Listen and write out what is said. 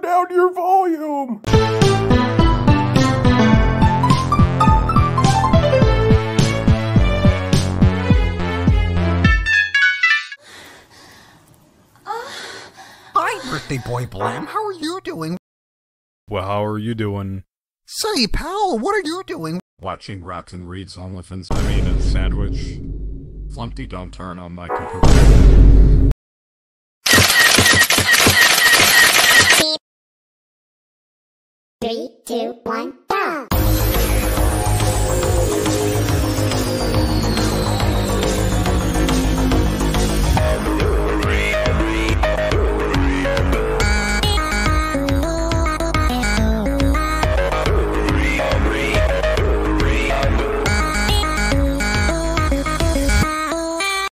turn down your volume. Uh, hi, birthday boy Blam. How are you doing? Well, how are you doing? Say, pal, what are you doing? Watching Rats and Reads OnlyFans. I mean, a sandwich. Flumpty, don't turn on my computer. Three, two, one.